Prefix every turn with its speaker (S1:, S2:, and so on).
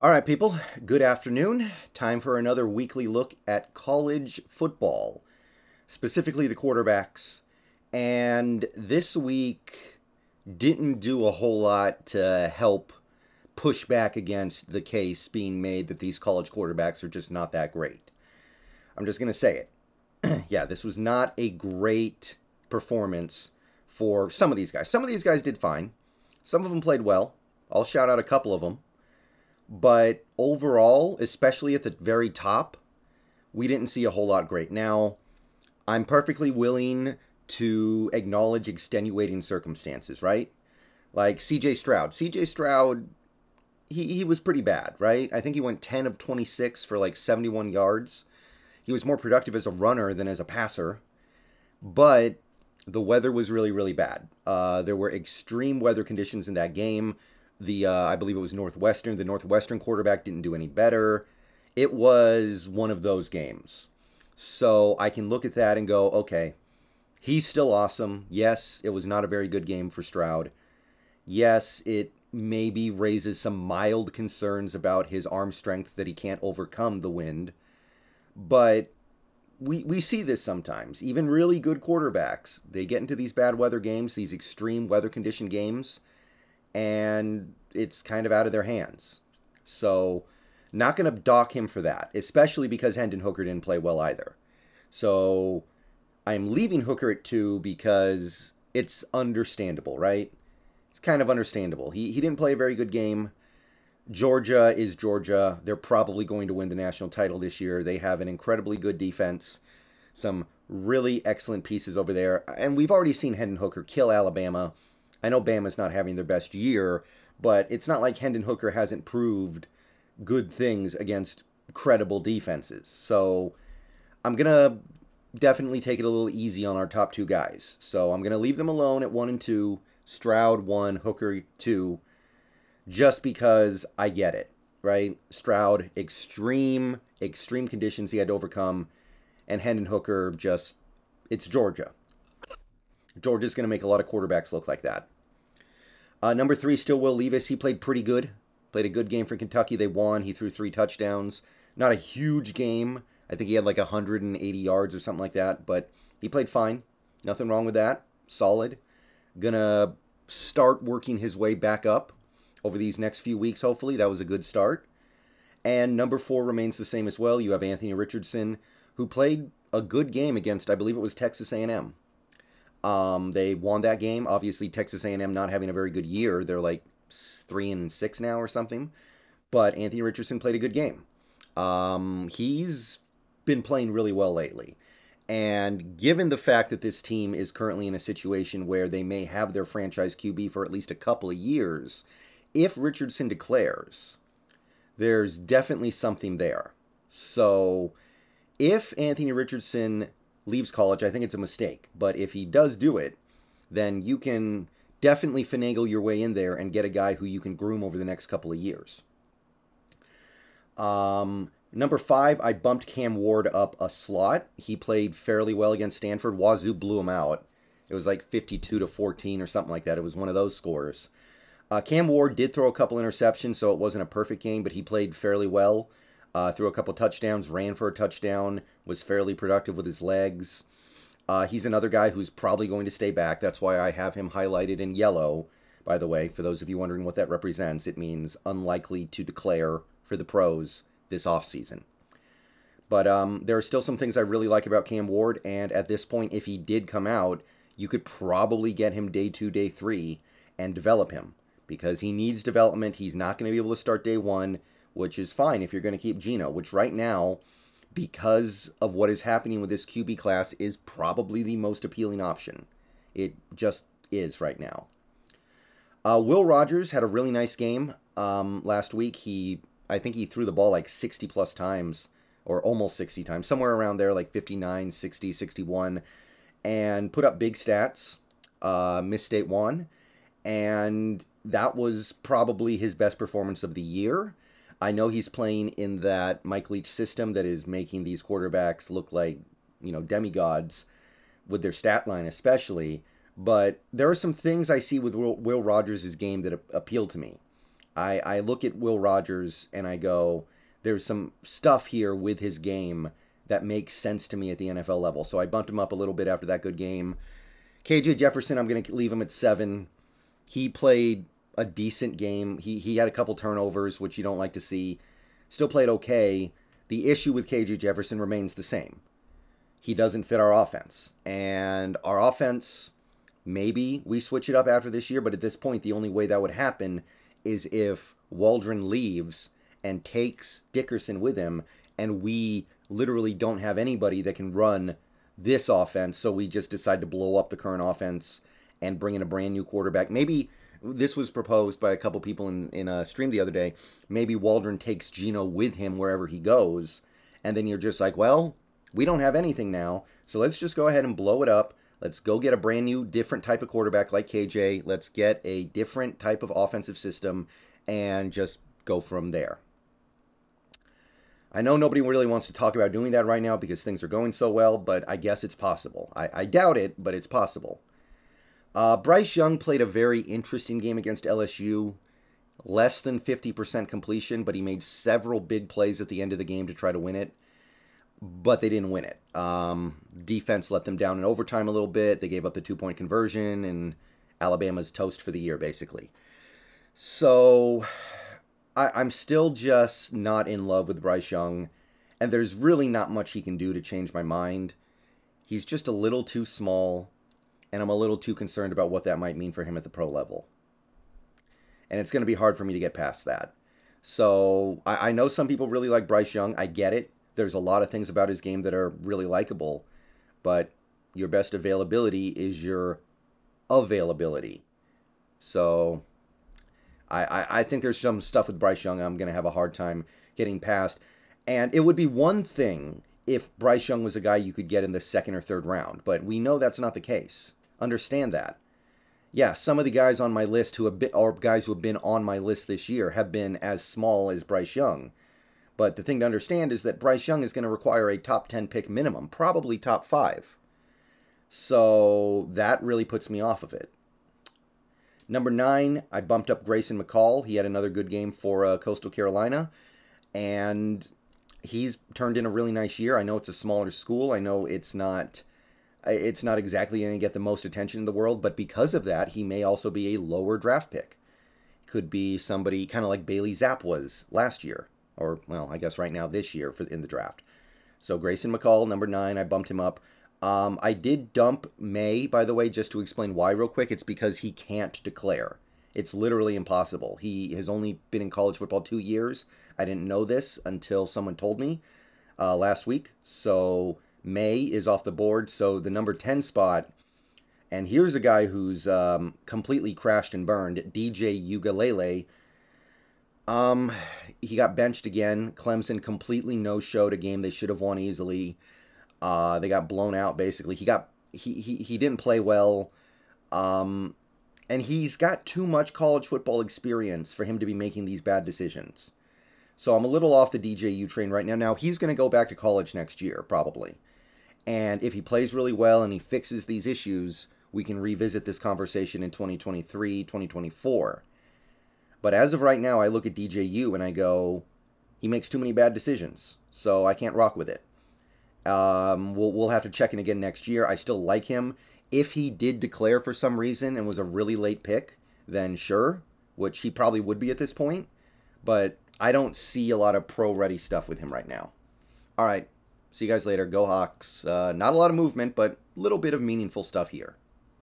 S1: All right, people, good afternoon. Time for another weekly look at college football, specifically the quarterbacks. And this week didn't do a whole lot to help push back against the case being made that these college quarterbacks are just not that great. I'm just going to say it. yeah, this was not a great performance for some of these guys. Some of these guys did fine, some of them played well. I'll shout out a couple of them but overall, especially at the very top, we didn't see a whole lot great. Now, I'm perfectly willing to acknowledge extenuating circumstances, right? Like CJ Stroud. CJ Stroud, he, he was pretty bad, right? I think he went 10 of 26 for like 71 yards. He was more productive as a runner than as a passer. But the weather was really, really bad. Uh, there were extreme weather conditions in that game. The uh, I believe it was Northwestern. The Northwestern quarterback didn't do any better. It was one of those games. So I can look at that and go, okay, he's still awesome. Yes, it was not a very good game for Stroud. Yes, it maybe raises some mild concerns about his arm strength that he can't overcome the wind. But we, we see this sometimes. Even really good quarterbacks, they get into these bad weather games, these extreme weather condition games, and it's kind of out of their hands. So, not going to dock him for that, especially because Hendon Hooker didn't play well either. So, I'm leaving Hooker at two because it's understandable, right? It's kind of understandable. He, he didn't play a very good game. Georgia is Georgia. They're probably going to win the national title this year. They have an incredibly good defense, some really excellent pieces over there. And we've already seen Hendon Hooker kill Alabama I know Bama's not having their best year, but it's not like Hendon Hooker hasn't proved good things against credible defenses. So I'm going to definitely take it a little easy on our top two guys. So I'm going to leave them alone at one and two, Stroud one, Hooker two, just because I get it, right? Stroud, extreme, extreme conditions he had to overcome, and Hendon Hooker just, it's Georgia. Georgia's going to make a lot of quarterbacks look like that. Uh, number three, still Will Levis. He played pretty good. Played a good game for Kentucky. They won. He threw three touchdowns. Not a huge game. I think he had like 180 yards or something like that, but he played fine. Nothing wrong with that. Solid. Gonna start working his way back up over these next few weeks, hopefully. That was a good start. And number four remains the same as well. You have Anthony Richardson, who played a good game against, I believe it was Texas A&M. Um, they won that game. Obviously, Texas A&M not having a very good year. They're like three and six now or something. But Anthony Richardson played a good game. Um, he's been playing really well lately. And given the fact that this team is currently in a situation where they may have their franchise QB for at least a couple of years, if Richardson declares, there's definitely something there. So if Anthony Richardson leaves college, I think it's a mistake. But if he does do it, then you can definitely finagle your way in there and get a guy who you can groom over the next couple of years. Um, number five, I bumped Cam Ward up a slot. He played fairly well against Stanford. Wazoo blew him out. It was like 52 to 14 or something like that. It was one of those scores. Uh, Cam Ward did throw a couple interceptions, so it wasn't a perfect game, but he played fairly well. Uh, threw a couple touchdowns, ran for a touchdown, was fairly productive with his legs. Uh, he's another guy who's probably going to stay back. That's why I have him highlighted in yellow. By the way, for those of you wondering what that represents, it means unlikely to declare for the pros this offseason. But um, there are still some things I really like about Cam Ward, and at this point, if he did come out, you could probably get him day two, day three, and develop him because he needs development. He's not going to be able to start day one which is fine if you're going to keep Geno, which right now, because of what is happening with this QB class, is probably the most appealing option. It just is right now. Uh, Will Rogers had a really nice game um, last week. He, I think he threw the ball like 60 plus times, or almost 60 times, somewhere around there, like 59, 60, 61, and put up big stats. Uh, Miss State won, and that was probably his best performance of the year. I know he's playing in that Mike Leach system that is making these quarterbacks look like, you know, demigods with their stat line, especially. But there are some things I see with Will, Will Rogers' game that appeal to me. I, I look at Will Rogers and I go, there's some stuff here with his game that makes sense to me at the NFL level. So I bumped him up a little bit after that good game. KJ Jefferson, I'm going to leave him at seven. He played a decent game. He he had a couple turnovers, which you don't like to see. Still played okay. The issue with KJ Jefferson remains the same. He doesn't fit our offense. And our offense, maybe we switch it up after this year, but at this point, the only way that would happen is if Waldron leaves and takes Dickerson with him, and we literally don't have anybody that can run this offense, so we just decide to blow up the current offense and bring in a brand new quarterback. Maybe this was proposed by a couple people in, in a stream the other day. Maybe Waldron takes Geno with him wherever he goes, and then you're just like, well, we don't have anything now, so let's just go ahead and blow it up. Let's go get a brand new, different type of quarterback like KJ. Let's get a different type of offensive system and just go from there. I know nobody really wants to talk about doing that right now because things are going so well, but I guess it's possible. I, I doubt it, but it's possible. Uh, Bryce Young played a very interesting game against LSU. Less than 50% completion, but he made several big plays at the end of the game to try to win it. But they didn't win it. Um, defense let them down in overtime a little bit. They gave up the two point conversion, and Alabama's toast for the year, basically. So I, I'm still just not in love with Bryce Young, and there's really not much he can do to change my mind. He's just a little too small and I'm a little too concerned about what that might mean for him at the pro level. And it's going to be hard for me to get past that. So I, I know some people really like Bryce Young. I get it. There's a lot of things about his game that are really likable, but your best availability is your availability. So I, I, I think there's some stuff with Bryce Young I'm going to have a hard time getting past. And it would be one thing if Bryce Young was a guy you could get in the second or third round, but we know that's not the case. Understand that. Yeah, some of the guys on my list who have been, or guys who have been on my list this year, have been as small as Bryce Young. But the thing to understand is that Bryce Young is going to require a top 10 pick minimum, probably top 5. So that really puts me off of it. Number 9, I bumped up Grayson McCall. He had another good game for uh, Coastal Carolina. And he's turned in a really nice year. I know it's a smaller school. I know it's not it's not exactly going to get the most attention in the world, but because of that, he may also be a lower draft pick. Could be somebody kind of like Bailey Zappe was last year, or well, I guess right now this year for in the draft. So Grayson McCall, number nine, I bumped him up. Um, I did dump Maye, by the way, just to explain why real quick. It's because he can't declare. It's literally impossible. He has only been in college football two years. I didn't know this until someone told me uh, last week. So Maye is off the board. So the number 10 spot, and here's a guy who's um, completely crashed and burned DJ Uiagalelei. Um, he got benched again. Clemson completely no showed a game they should have won easily. Uh, they got blown out basically. He got he he, he didn't play well. Um, and he's got too much college football experience for him to be making these bad decisions. So I'm a little off the DJU train right now. Now he's going to go back to college next year, probably. And if he plays really well and he fixes these issues, we can revisit this conversation in 2023, 2024. But as of right now, I look at DJU and I go, he makes too many bad decisions, so I can't rock with it. Um, we'll, we'll have to check in again next year. I still like him. If he did declare for some reason and was a really late pick, then sure, which he probably would be at this point. But I don't see a lot of pro ready stuff with him right now. All right, See you guys later. Go Hawks. Uh, not a lot of movement, but a little bit of meaningful stuff here.